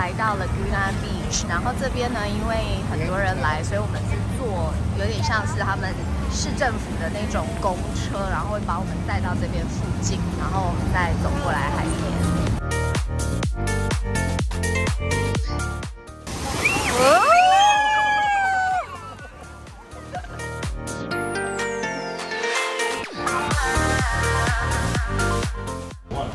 来到了 Guna Beach，然后这边呢，因为很多人来，所以我们是坐有点像是他们市政府的那种公车，然后会把我们带到这边附近，然后我们再走过来海边。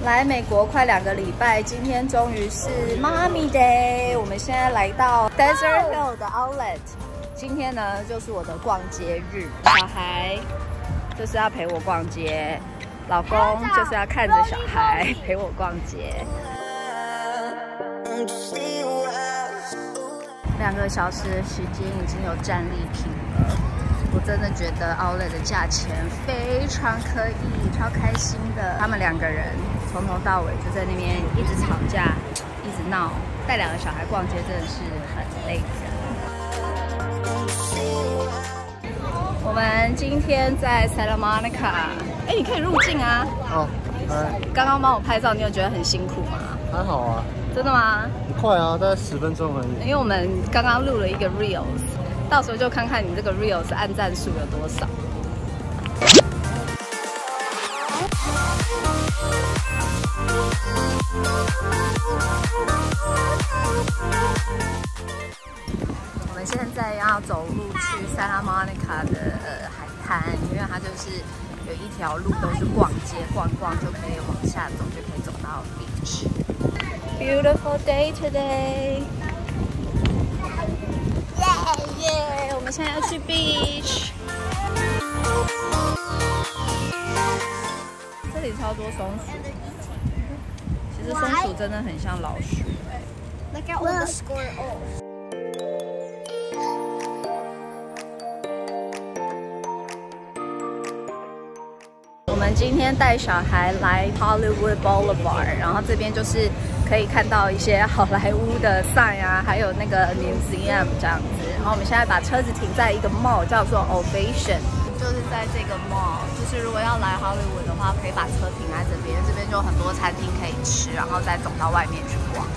来美国快两个礼拜，今天终于是妈咪 day。我们现在来到 Desert Hill 的 Outlet。今天呢，就是我的逛街日。小孩就是要陪我逛街，老公就是要看着小孩陪我逛街。两个小时的时间已经有战利品了，我真的觉得 Outlet 的价钱非常可以，超开心的。他们两个人。从头到尾就在那边一直吵架，一直闹，带两个小孩逛街真的是很累人。我们今天在 Santa Monica，哎，你可以入境啊。哦，刚刚帮我拍照，你有觉得很辛苦吗？还好啊。真的吗？很快啊，大概十分钟而已。因为我们刚刚录了一个 Reels，到时候就看看你这个 Reels 按赞数有多少。我们现在要走路去 Santa Monica 的海滩，因为它就是有一条路都是逛街，逛逛就可以往下走，就可以走到 beach。Beautiful day today！耶耶！我们现在要去 beach。这里超多松鼠，其实松鼠真的很像老鼠。Look at all the squirrels. 我们今天带小孩来 Hollywood Boulevard，然后这边就是可以看到一些好莱坞的 sign 啊，还有那个 museum 这样子。然后我们现在把车子停在一个 mall，叫做 Ovation，就是在这个 mall，就是如果要来 Hollywood 的话，可以把车停在这边，这边就有很多餐厅可以吃，然后再走到外面去逛。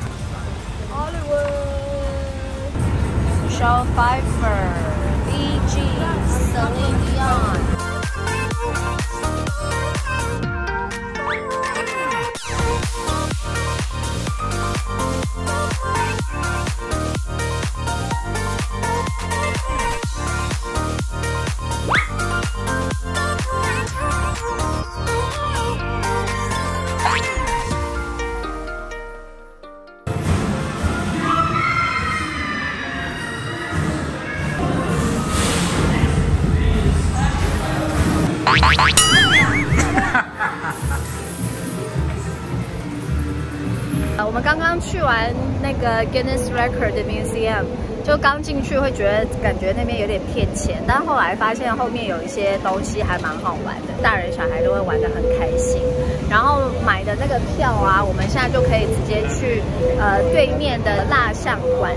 Hollywood，Show Pfeiffer。我们刚刚去完那个 Guinness Record 的 Museum，就刚进去会觉得感觉那边有点骗钱，但后来发现后面有一些东西还蛮好玩的，大人小孩都会玩得很开心。然后买的那个票啊，我们现在就可以直接去呃对面的蜡像馆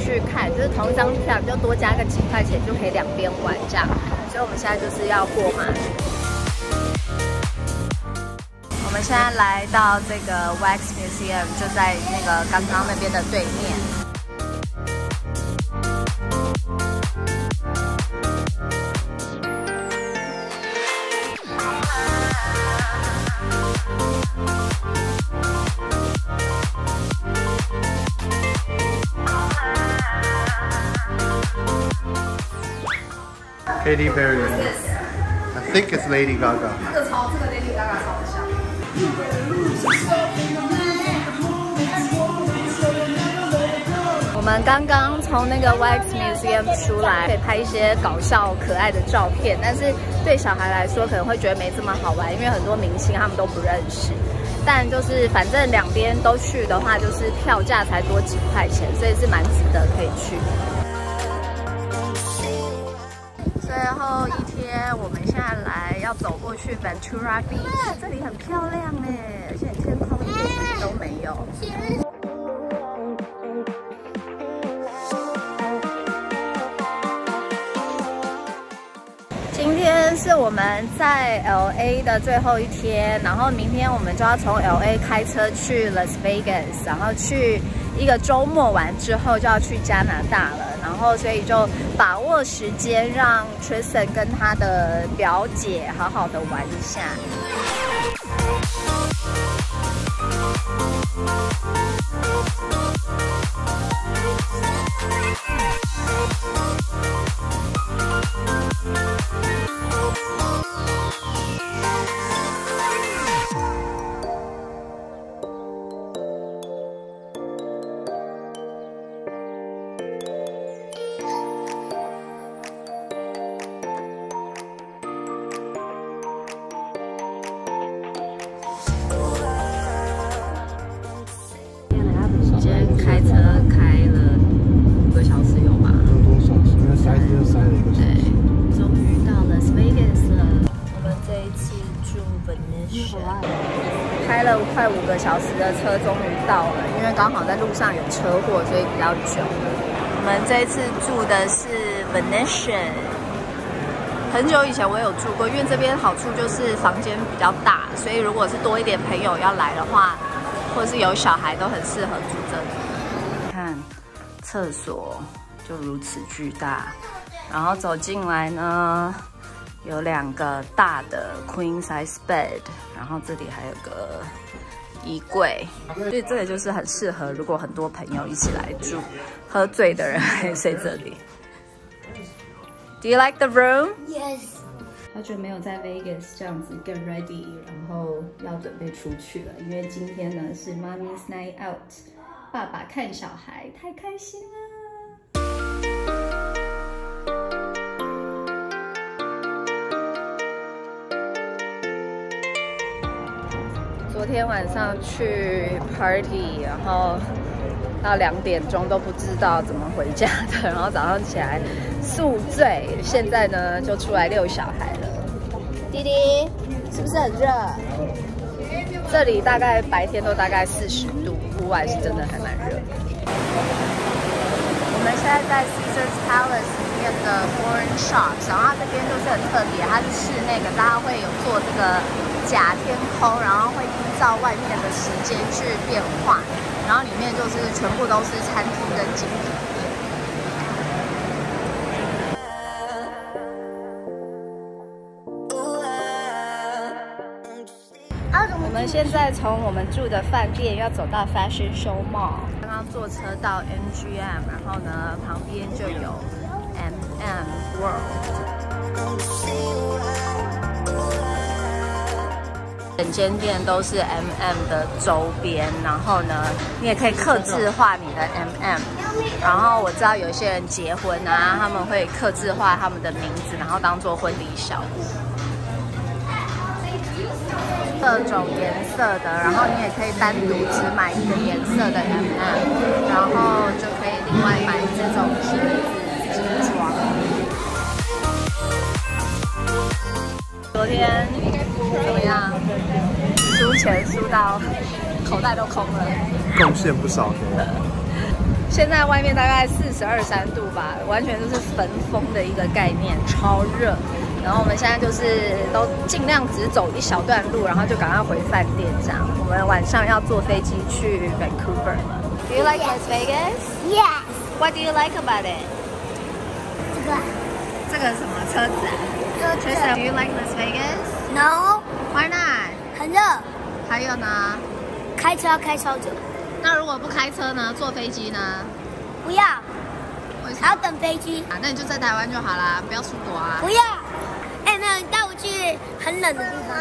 去看，就是同一张票就多加个几块钱就可以两边玩这样。所以我们现在就是要过马路。我们现在来到这个 Wax Museum，就在那个刚刚那边的对面。Katy Perry，I think it's Lady Gaga。这个超，这个 Lady Gaga 超像。我们刚刚从那个 Wax Museum 出来，可以拍一些搞笑可爱的照片。但是对小孩来说，可能会觉得没这么好玩，因为很多明星他们都不认识。但就是反正两边都去的话，就是票价才多几块钱，所以是蛮值得可以去。最后一天，我们现在来要走过去 Ventura Beach，这里很漂亮哎，而且天空一点云都没有。今天是我们在 L A 的最后一天，然后明天我们就要从 L A 开车去 Las Vegas，然后去一个周末完之后就要去加拿大了，然后所以就把握时间让 Tristan 跟他的表姐好好的玩一下。五个小时的车，终于到了。因为刚好在路上有车祸，所以比较久。我们这一次住的是 Venetian，很久以前我有住过，因为这边好处就是房间比较大，所以如果是多一点朋友要来的话，或者是有小孩，都很适合住这里。看厕所就如此巨大，然后走进来呢，有两个大的 queen size bed，然后这里还有个衣柜，所以这个就是很适合如果很多朋友一起来住，喝醉的人可以睡这里。Do you like the room? Yes. 好久没有在 Vegas 这样子 get ready，然后要准备出去了，因为今天呢是 Mommy's Night Out，爸爸看小孩，太开心了。昨天晚上去 party，然后到两点钟都不知道怎么回家的，然后早上起来宿醉，现在呢就出来遛小孩了。弟弟是不是很热？这里大概白天都大概四十度，户外是真的还蛮热。我们现在在 Caesar's Palace 里面的 Foreign Shops，然后它这边就是很特别，它是室内的，大家会有做这个假天空，然后会依照外面的时间去变化，然后里面就是全部都是餐厅跟精品店。我们现在从我们住的饭店要走到 Fashion Show Mall，刚刚坐车到 MGM，然后呢旁边就有 MM World，整间店都是 MM 的周边，然后呢你也可以刻字化你的 MM，然后我知道有些人结婚啊，他们会刻字化他们的名字，然后当做婚礼小物。各种颜色的，然后你也可以单独只买一个颜色的 MM，然后就可以另外买这种瓶子自己装。昨天怎么样？输钱输到口袋都空了。贡献不少。现在外面大概四十二三度吧，完全就是焚风的一个概念，超热。然后我们现在就是都尽量只走一小段路，然后就赶快回饭店这样。我们晚上要坐飞机去 Vancouver 了。Do you like Las Vegas? Yes. What do you like about it? 这个这个什么车子啊车子 do you like Las Vegas? No，Why not? 很热，还有呢？开车要开超久。那如果不开车呢？坐飞机呢？不要，还要等飞机。啊？那你就在台湾就好啦，不要出国啊。不要。哎，没有，你带我去很冷的地方。